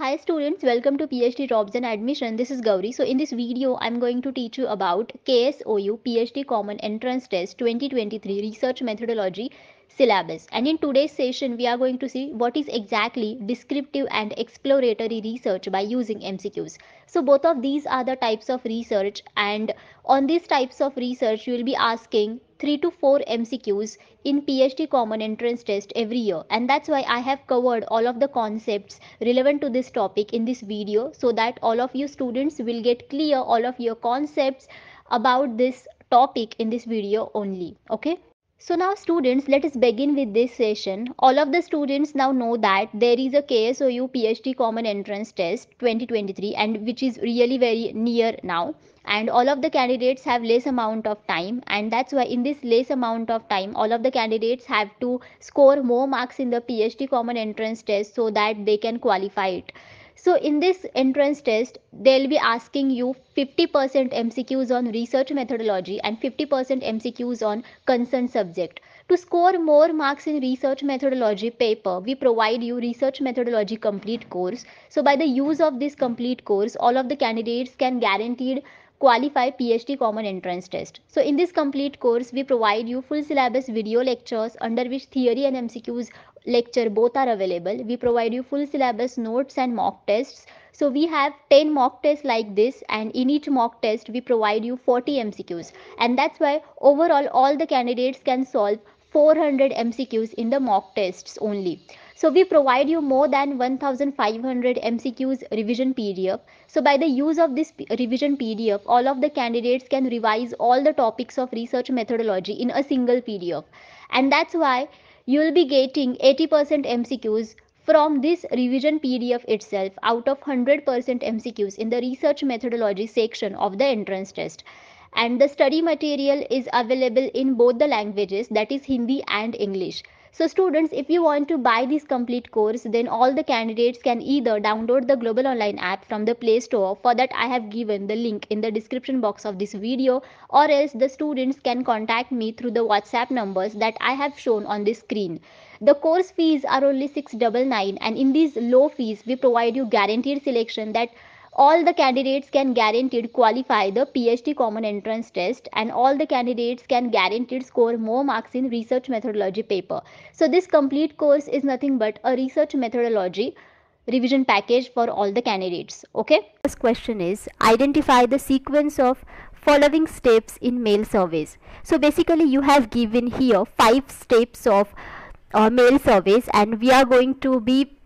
Hi students, welcome to PhD Jobs and Admission. This is Gauri. So in this video, I'm going to teach you about KSOU PhD Common Entrance Test 2023 Research Methodology syllabus. And in today's session, we are going to see what is exactly descriptive and exploratory research by using MCQs. So both of these are the types of research and on these types of research, you will be asking 3 to 4 MCQs in PhD Common Entrance Test every year. And that's why I have covered all of the concepts relevant to this topic in this video so that all of you students will get clear all of your concepts about this topic in this video only. Okay. So now students, let us begin with this session. All of the students now know that there is a KSOU PhD Common Entrance Test 2023 and which is really very near now and all of the candidates have less amount of time and that's why in this less amount of time all of the candidates have to score more marks in the PhD Common Entrance Test so that they can qualify it. So in this entrance test, they'll be asking you 50% MCQs on research methodology and 50% MCQs on concerned subject. To score more marks in research methodology paper, we provide you research methodology complete course. So by the use of this complete course, all of the candidates can guaranteed qualify PhD Common Entrance Test. So in this complete course, we provide you full syllabus video lectures under which theory and MCQs lecture both are available. We provide you full syllabus notes and mock tests. So we have 10 mock tests like this and in each mock test we provide you 40 MCQs and that's why overall all the candidates can solve 400 MCQs in the mock tests only. So we provide you more than 1500 MCQs revision PDF. So by the use of this revision PDF, all of the candidates can revise all the topics of research methodology in a single PDF. And that's why you'll be getting 80% MCQs from this revision PDF itself out of 100% MCQs in the research methodology section of the entrance test. And the study material is available in both the languages that is Hindi and English. So students, if you want to buy this complete course, then all the candidates can either download the Global Online app from the Play Store. For that, I have given the link in the description box of this video or else the students can contact me through the WhatsApp numbers that I have shown on the screen. The course fees are only 699 and in these low fees, we provide you guaranteed selection that all the candidates can guaranteed qualify the PhD Common Entrance Test and all the candidates can guaranteed score more marks in research methodology paper. So this complete course is nothing but a research methodology revision package for all the candidates. Okay. First question is identify the sequence of following steps in mail surveys. So basically you have given here five steps of uh, mail surveys and we are going to be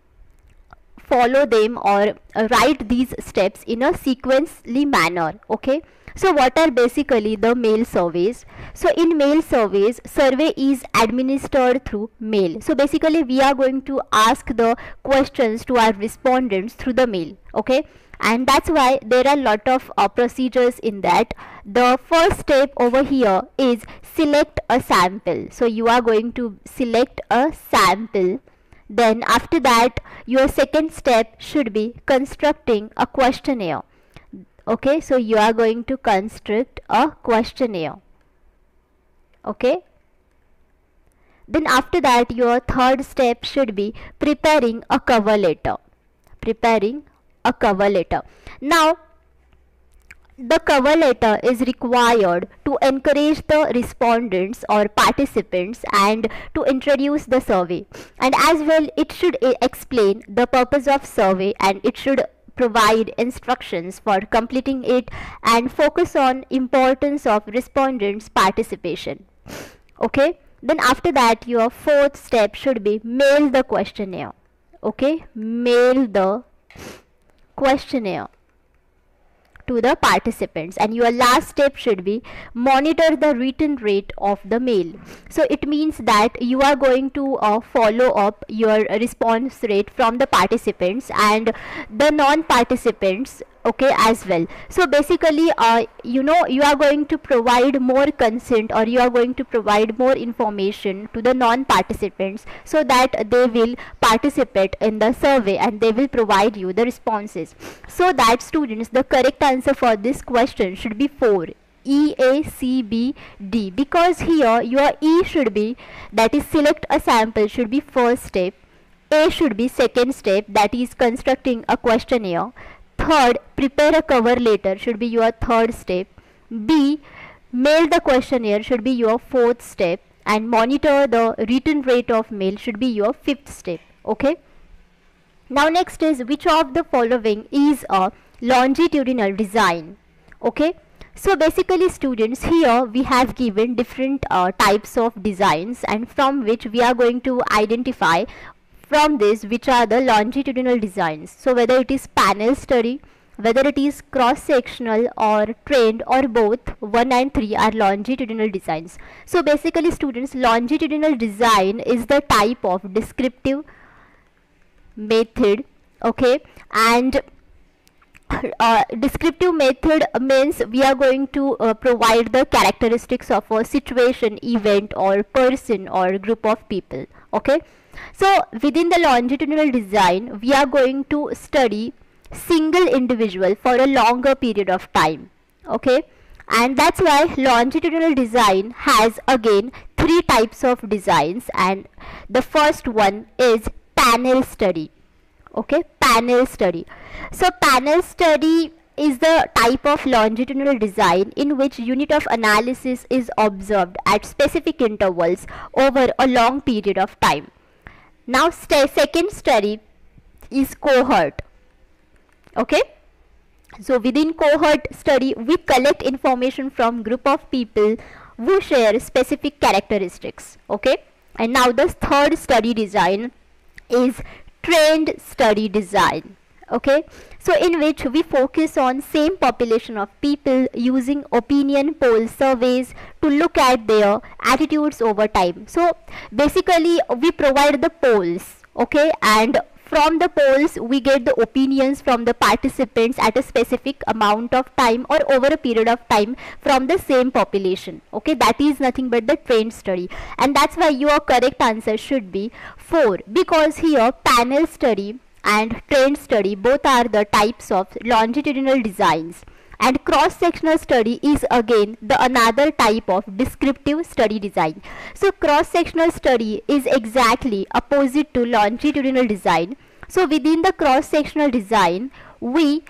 follow them or uh, write these steps in a sequentially manner okay? So what are basically the mail surveys? So in mail surveys survey is administered through mail. So basically we are going to ask the questions to our respondents through the mail okay? And that's why there are a lot of uh, procedures in that. The first step over here is select a sample. So you are going to select a sample then after that your second step should be constructing a questionnaire. Okay so you are going to construct a questionnaire. Okay? Then after that your third step should be preparing a cover letter. Preparing a cover letter. Now the cover letter is required to encourage the respondents or participants and to introduce the survey. And as well it should explain the purpose of survey and it should provide instructions for completing it and focus on importance of respondents participation. Okay? Then after that your fourth step should be mail the questionnaire. Okay? Mail the questionnaire to the participants. And your last step should be monitor the return rate of the mail. So it means that you are going to uh, follow up your response rate from the participants and the non-participants okay as well. So basically uh, you know you are going to provide more consent or you are going to provide more information to the non-participants so that they will participate in the survey and they will provide you the responses. So that students the correct answer for this question should be 4 E, A, C, B, D. Because here your E should be that is select a sample should be first step. A should be second step that is constructing a questionnaire. Third, prepare a cover letter should be your third step. B, mail the questionnaire should be your fourth step and monitor the return rate of mail should be your fifth step. Okay. Now next is which of the following is a longitudinal design. Okay. So basically students here we have given different uh, types of designs and from which we are going to identify from this which are the longitudinal designs. So whether it is panel study, whether it is cross sectional or trend or both 1 and 3 are longitudinal designs. So basically students longitudinal design is the type of descriptive method okay and uh, descriptive method means we are going to uh, provide the characteristics of a situation event or person or group of people okay so within the longitudinal design we are going to study single individual for a longer period of time okay? And that's why longitudinal design has again three types of designs. And the first one is panel study okay? Panel study. So panel study is the type of longitudinal design in which unit of analysis is observed at specific intervals over a long period of time now st second study is cohort okay? So within cohort study we collect information from group of people who share specific characteristics okay? And now the third study design is trend study design okay? So in which we focus on same population of people using opinion poll surveys to look at their attitudes over time. So basically we provide the polls okay? And from the polls we get the opinions from the participants at a specific amount of time or over a period of time from the same population okay? That is nothing but the trend study. And that's why your correct answer should be 4 because here panel study and trend study both are the types of longitudinal designs. And cross sectional study is again the another type of descriptive study design. So cross sectional study is exactly opposite to longitudinal design. So within the cross sectional design we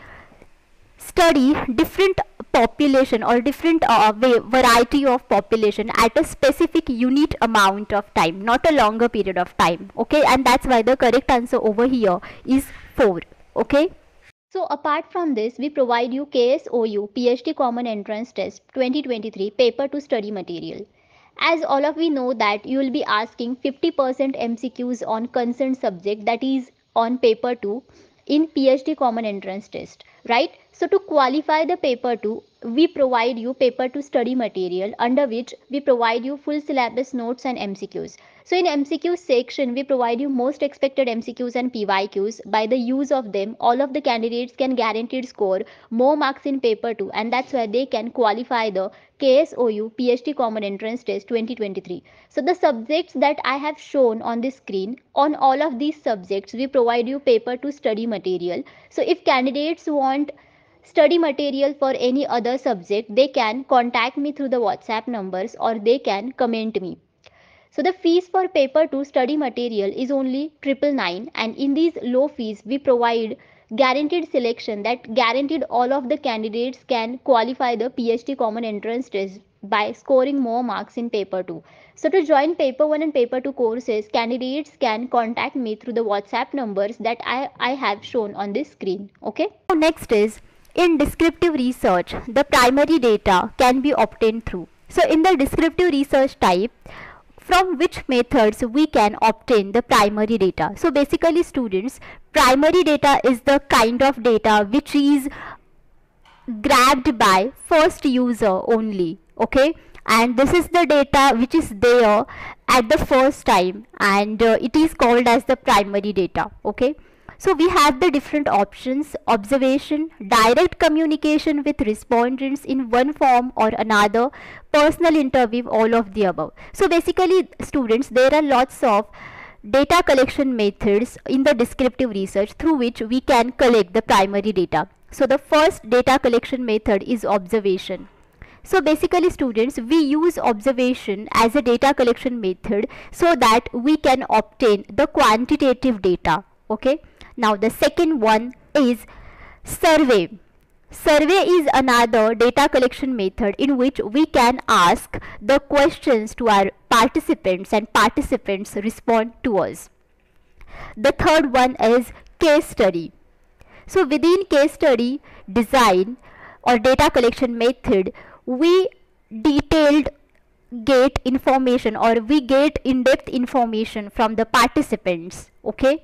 study different population or different uh, variety of population at a specific unit amount of time not a longer period of time okay and that's why the correct answer over here is 4 okay so apart from this, we provide you KSOU PhD Common Entrance Test 2023 paper to study material. As all of we know that you will be asking 50% MCQs on concerned subject that is on paper 2 in PhD Common Entrance Test, right? So to qualify the paper 2, we provide you paper to study material under which we provide you full syllabus notes and MCQs. So in MCQ section, we provide you most expected MCQs and PYQs. By the use of them, all of the candidates can guaranteed score more marks in paper 2 and that's where they can qualify the KSOU PhD Common Entrance Test 2023. So the subjects that I have shown on the screen, on all of these subjects, we provide you paper to study material. So if candidates want study material for any other subject, they can contact me through the WhatsApp numbers or they can comment me. So the fees for paper 2 study material is only triple nine and in these low fees we provide guaranteed selection that guaranteed all of the candidates can qualify the PhD common entrance test by scoring more marks in paper 2. So to join paper 1 and paper 2 courses, candidates can contact me through the WhatsApp numbers that I, I have shown on this screen. Okay. Next is in descriptive research, the primary data can be obtained through. So in the descriptive research type, from which methods we can obtain the primary data. So basically students, primary data is the kind of data which is grabbed by first user only okay and this is the data which is there at the first time and uh, it is called as the primary data okay so we have the different options, observation, direct communication with respondents in one form or another, personal interview, all of the above. So basically students, there are lots of data collection methods in the descriptive research through which we can collect the primary data. So the first data collection method is observation. so basically students we use observation as a data collection method so that we can obtain the quantitative data okay now the second one is survey. Survey is another data collection method in which we can ask the questions to our participants and participants respond to us. The third one is case study. So within case study design or data collection method we detailed get information or we get in-depth information from the participants okay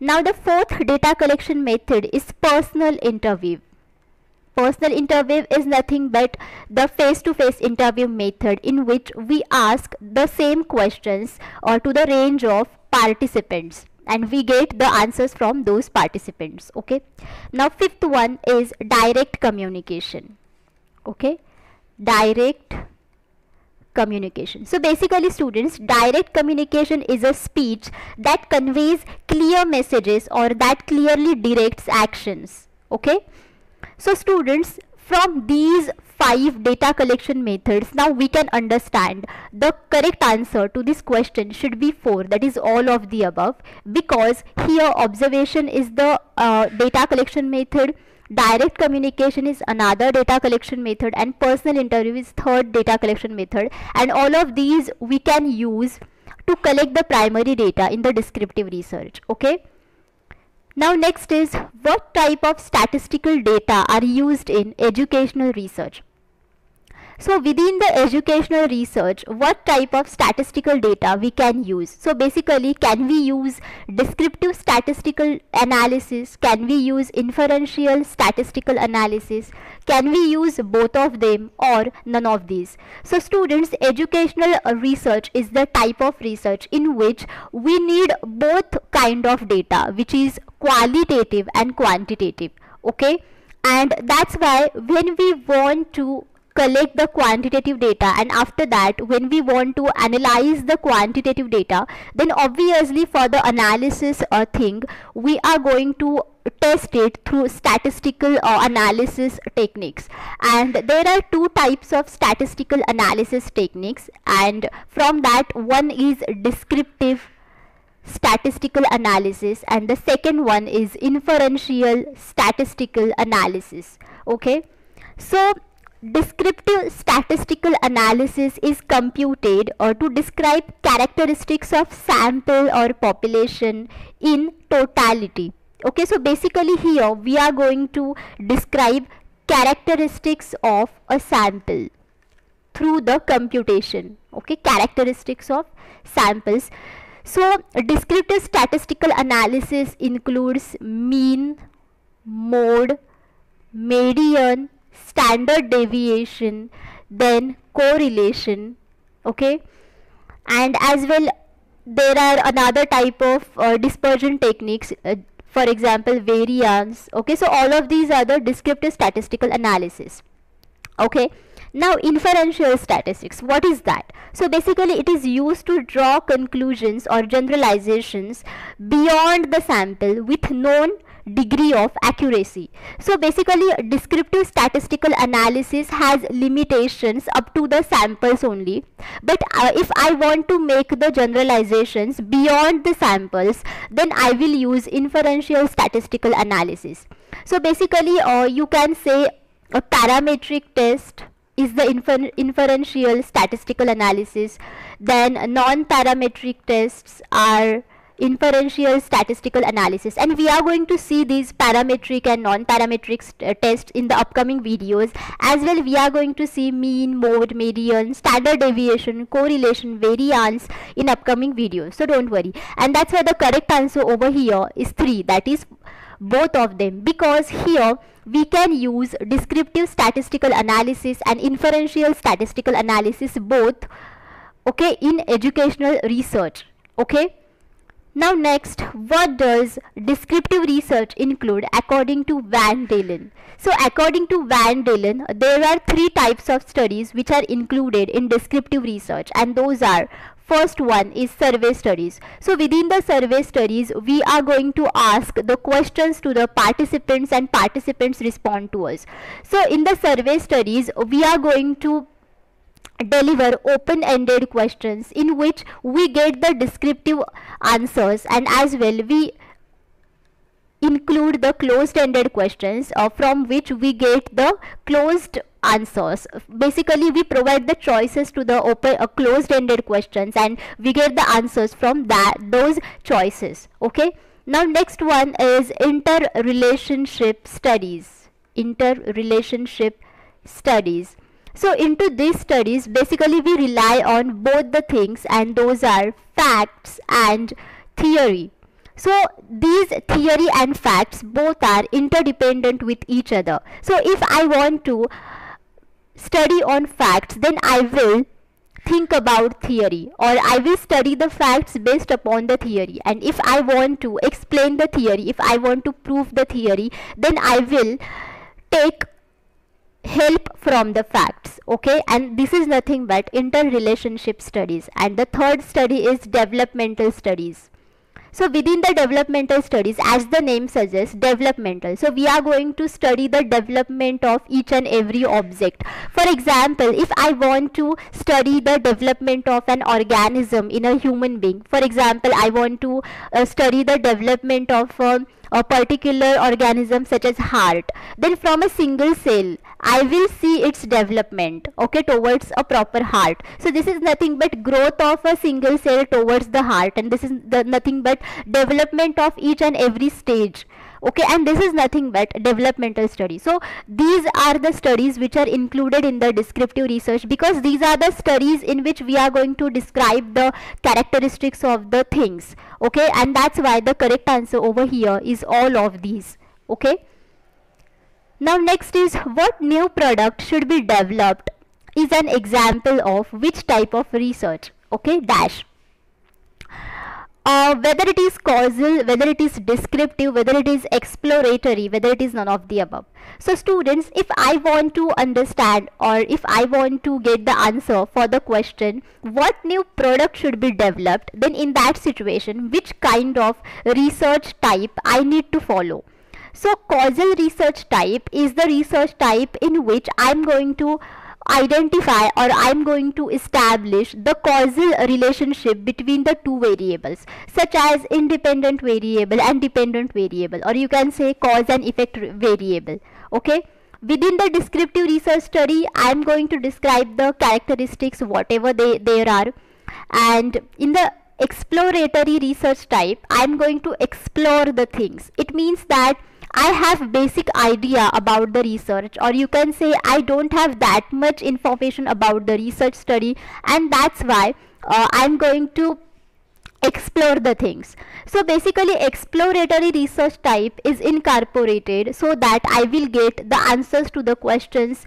now the fourth data collection method is personal interview. Personal interview is nothing but the face-to-face -face interview method in which we ask the same questions or to the range of participants and we get the answers from those participants okay? Now fifth one is direct communication okay? Direct communication. So basically students direct communication is a speech that conveys clear messages or that clearly directs actions. Okay? So students from these five data collection methods now we can understand the correct answer to this question should be 4 that is all of the above. Because here observation is the uh, data collection method direct communication is another data collection method and personal interview is third data collection method. And all of these we can use to collect the primary data in the descriptive research okay? Now next is what type of statistical data are used in educational research so within the educational research, what type of statistical data we can use? So basically, can we use descriptive statistical analysis? Can we use inferential statistical analysis? Can we use both of them or none of these? So students, educational uh, research is the type of research in which we need both kind of data, which is qualitative and quantitative. Okay and that's why when we want to collect the quantitative data and after that when we want to analyze the quantitative data then obviously for the analysis uh, thing we are going to test it through statistical uh, analysis techniques. And there are two types of statistical analysis techniques. And from that one is descriptive statistical analysis and the second one is inferential statistical analysis. Okay? So Descriptive statistical analysis is computed or to describe characteristics of sample or population in totality. Okay, so basically here we are going to describe characteristics of a sample through the computation. Okay, characteristics of samples. So descriptive statistical analysis includes mean, mode, median, standard deviation then correlation okay? And as well there are another type of uh, dispersion techniques uh, for example variance okay? So all of these are the descriptive statistical analysis okay? Now inferential statistics what is that? So basically it is used to draw conclusions or generalizations beyond the sample with known degree of accuracy. So basically descriptive statistical analysis has limitations up to the samples only. But uh, if I want to make the generalizations beyond the samples then I will use inferential statistical analysis. So basically uh, you can say a parametric test is the infer inferential statistical analysis then non-parametric tests are inferential statistical analysis. And we are going to see these parametric and non-parametric uh, tests in the upcoming videos. As well we are going to see mean mode median standard deviation correlation variance in upcoming videos. So don't worry. And that's why the correct answer over here is 3 that is both of them. Because here we can use descriptive statistical analysis and inferential statistical analysis both okay in educational research okay now next, what does descriptive research include according to Van Dalen? So according to Van Dalen, there are three types of studies which are included in descriptive research and those are first one is survey studies so within the survey studies we are going to ask the questions to the participants and participants respond to us so in the survey studies we are going to deliver open-ended questions in which we get the descriptive answers. And as well we include the closed-ended questions uh, from which we get the closed answers. Basically we provide the choices to the open uh, closed-ended questions and we get the answers from that those choices. Okay? Now next one is interrelationship studies. Interrelationship studies so into these studies basically we rely on both the things and those are facts and theory. So these theory and facts both are interdependent with each other. So if i want to study on facts then i will think about theory or I will study the facts based upon the theory. And if I want to explain the theory if I want to prove the theory then I will take help from the facts okay? And this is nothing but interrelationship studies. And the third study is developmental studies. So within the developmental studies as the name suggests developmental. So we are going to study the development of each and every object. For example if i want to study the development of an organism in a human being for example i want to uh, study the development of uh, a particular organism such as heart then from a single cell i will see its development okay towards a proper heart. So this is nothing but growth of a single cell towards the heart and this is the nothing but development of each and every stage okay and this is nothing but developmental study. So these are the studies which are included in the descriptive research because these are the studies in which we are going to describe the characteristics of the things. Okay and that's why the correct answer over here is all of these. Okay. Now next is what new product should be developed is an example of which type of research? Okay dash uh, whether it is causal, whether it is descriptive, whether it is exploratory, whether it is none of the above. So students, if I want to understand or if I want to get the answer for the question, what new product should be developed, then in that situation, which kind of research type I need to follow. So causal research type is the research type in which I am going to identify or I'm going to establish the causal relationship between the two variables such as independent variable and dependent variable or you can say cause and effect variable okay? Within the descriptive research study I'm going to describe the characteristics whatever they there are. And in the exploratory research type I'm going to explore the things. It means that I have basic idea about the research or you can say I don't have that much information about the research study and that's why uh, I'm going to explore the things. So basically exploratory research type is incorporated so that I will get the answers to the questions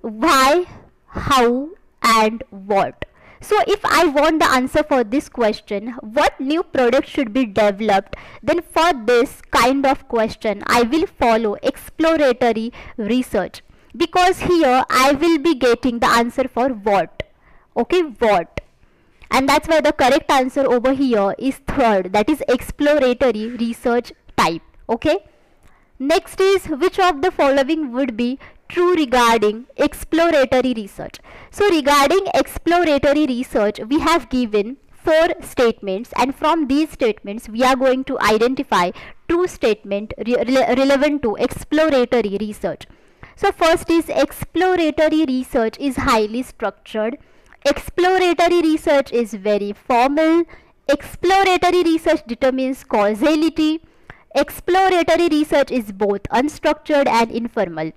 why, how and what. So if I want the answer for this question, what new product should be developed, then for this kind of question, I will follow exploratory research because here I will be getting the answer for what. Okay, what. And that's why the correct answer over here is third, that is exploratory research type. Okay. Next is which of the following would be true regarding exploratory research. So regarding exploratory research, we have given four statements and from these statements we are going to identify true statement re relevant to exploratory research. So first is exploratory research is highly structured. Exploratory research is very formal. Exploratory research determines causality. Exploratory research is both unstructured and informal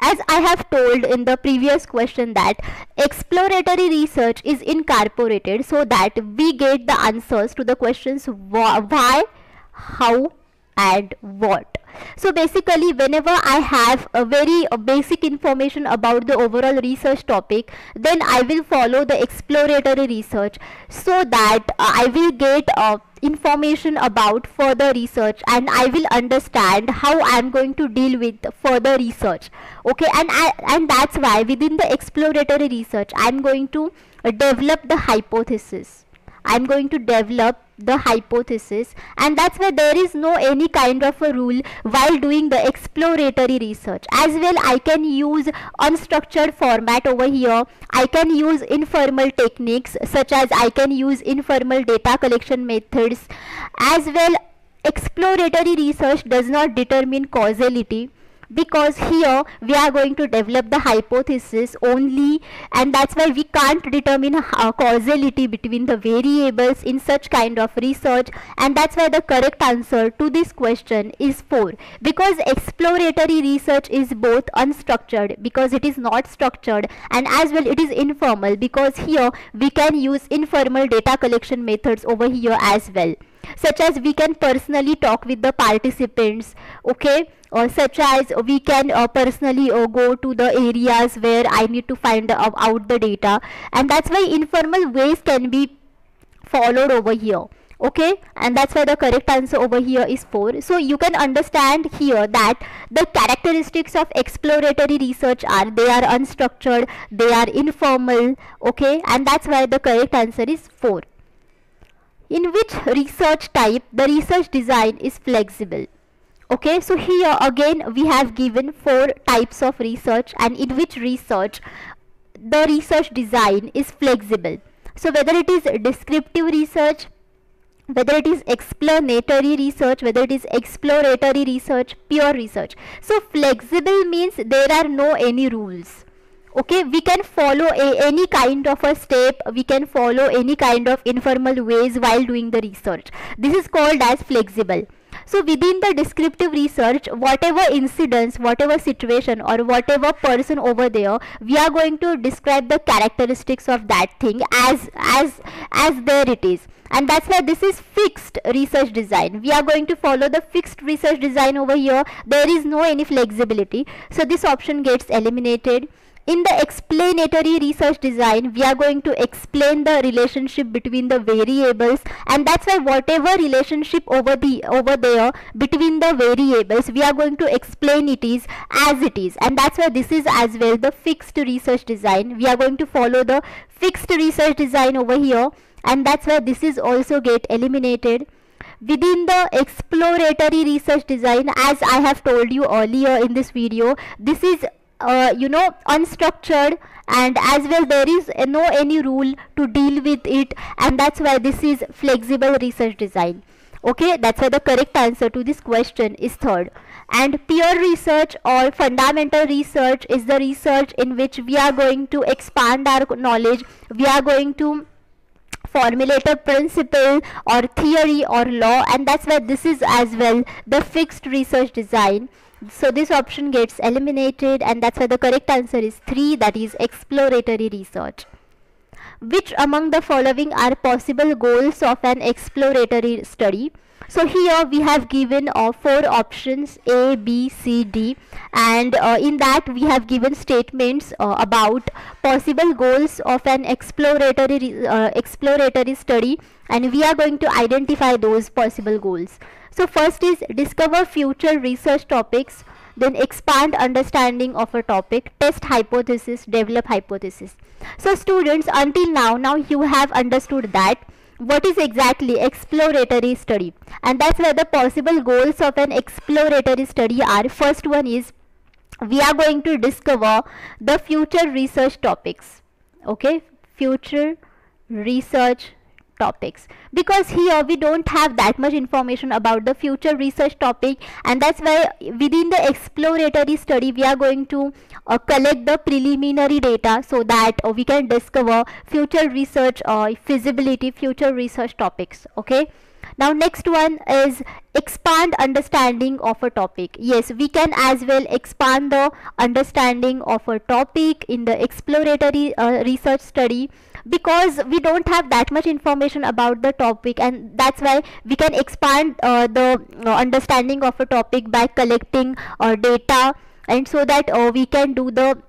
as I have told in the previous question that exploratory research is incorporated so that we get the answers to the questions why, how and what. So basically whenever I have a very uh, basic information about the overall research topic then I will follow the exploratory research so that uh, I will get uh, information about further research and I will understand how I am going to deal with further research. Okay? And I, and that's why within the exploratory research I am going to uh, develop the hypothesis. I'm going to develop the hypothesis and that's why there is no any kind of a rule while doing the exploratory research. As well i can use unstructured format over here. I can use informal techniques such as i can use informal data collection methods. As well exploratory research does not determine causality because here we are going to develop the hypothesis only and that's why we can't determine uh, causality between the variables in such kind of research and that's why the correct answer to this question is 4 because exploratory research is both unstructured because it is not structured and as well it is informal because here we can use informal data collection methods over here as well such as we can personally talk with the participants okay? Or such as we can uh, personally uh, go to the areas where I need to find uh, out the data. And that's why informal ways can be followed over here okay? And that's why the correct answer over here is 4 so you can understand here that the characteristics of exploratory research are they are unstructured they are informal okay? And that's why the correct answer is 4 in which research type the research design is flexible. Okay so here again we have given four types of research and in which research the research design is flexible. So whether it is descriptive research whether it is explanatory research whether it is exploratory research pure research. So flexible means there are no any rules okay we can follow a, any kind of a step. We can follow any kind of informal ways while doing the research. This is called as flexible. So within the descriptive research whatever incidents whatever situation or whatever person over there we are going to describe the characteristics of that thing as as as there it is. And that's why this is fixed research design. We are going to follow the fixed research design over here. There is no any flexibility. So this option gets eliminated in the explanatory research design, we are going to explain the relationship between the variables and that's why whatever relationship over the over there between the variables, we are going to explain it is as it is and that's why this is as well the fixed research design. We are going to follow the fixed research design over here and that's why this is also get eliminated within the exploratory research design as I have told you earlier in this video this is uh, you know unstructured and as well there is no any rule to deal with it and that's why this is flexible research design. Okay that's why the correct answer to this question is third. And pure research or fundamental research is the research in which we are going to expand our knowledge we are going to formulate a principle or theory or law and that's why this is as well the fixed research design so this option gets eliminated and that's why the correct answer is 3 that is exploratory research. Which among the following are possible goals of an exploratory study? So here we have given uh, four options A, B, C, D and uh, in that we have given statements uh, about possible goals of an exploratory, uh, exploratory study and we are going to identify those possible goals. So first is discover future research topics, then expand understanding of a topic, test hypothesis, develop hypothesis. So students until now, now you have understood that what is exactly exploratory study. And that's where the possible goals of an exploratory study are. First one is we are going to discover the future research topics. Okay? Future research topics. Because here we don't have that much information about the future research topic and that's why within the exploratory study we are going to uh, collect the preliminary data so that uh, we can discover future research or uh, feasibility future research topics okay? Now next one is expand understanding of a topic. Yes we can as well expand the understanding of a topic in the exploratory uh, research study because we don't have that much information about the topic and that's why we can expand uh, the uh, understanding of a topic by collecting uh, data and so that uh, we can do the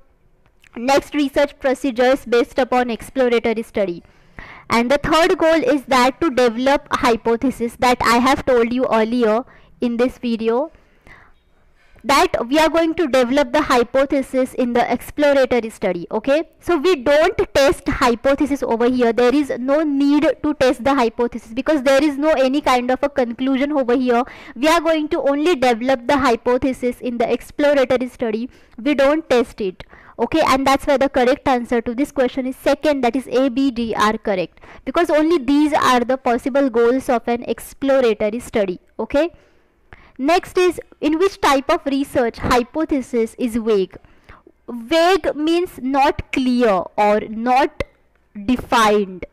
next research procedures based upon exploratory study. And the third goal is that to develop a hypothesis that I have told you earlier in this video that we are going to develop the hypothesis in the exploratory study okay? So we don't test hypothesis over here. There is no need to test the hypothesis because there is no any kind of a conclusion over here. We are going to only develop the hypothesis in the exploratory study. We don't test it okay? And that's why the correct answer to this question is second that is a b d are correct because only these are the possible goals of an exploratory study okay Next is in which type of research hypothesis is vague. Vague means not clear or not defined.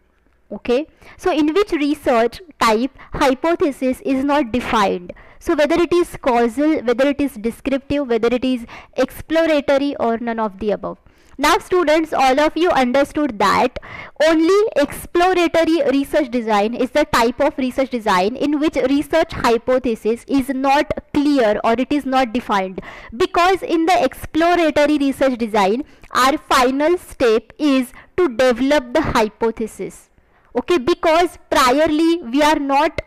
Okay. So in which research type hypothesis is not defined. So whether it is causal, whether it is descriptive, whether it is exploratory or none of the above. Now students, all of you understood that only exploratory research design is the type of research design in which research hypothesis is not clear or it is not defined. Because in the exploratory research design, our final step is to develop the hypothesis. Okay, because priorly we are not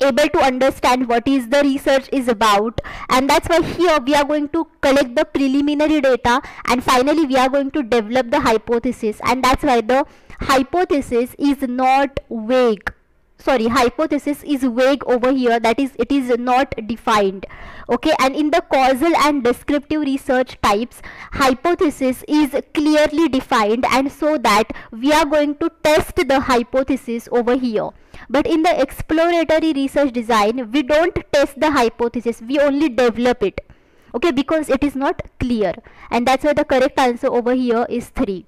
able to understand what is the research is about. And that's why here we are going to collect the preliminary data and finally we are going to develop the hypothesis. And that's why the hypothesis is not vague. Sorry hypothesis is vague over here. That is it is not defined. Okay? And in the causal and descriptive research types hypothesis is clearly defined. And so that we are going to test the hypothesis over here but in the exploratory research design we don't test the hypothesis. We only develop it. Okay because it is not clear. And that's why the correct answer over here is 3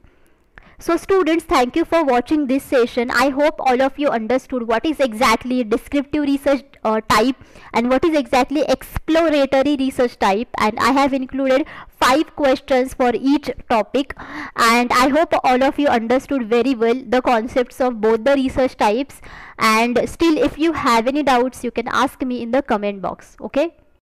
so students, thank you for watching this session. I hope all of you understood what is exactly descriptive research uh, type and what is exactly exploratory research type. And I have included five questions for each topic. And I hope all of you understood very well the concepts of both the research types. And still if you have any doubts you can ask me in the comment box. Okay